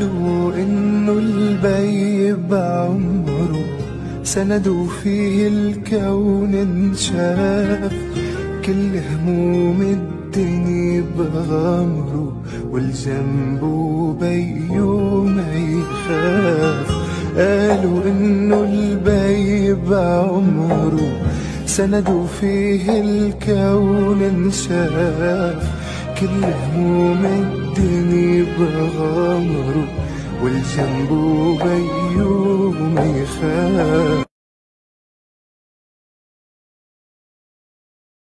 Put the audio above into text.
قالوا انه البي بعمره سندوا فيه الكون انشاف. كل هموم الدنيا بغمره والجنب بيو ما يخاف. قالوا انه البي بعمره سندوا فيه الكون انشاف. كل هموم الدنيا بغمره والجنب بيو ما يخاف.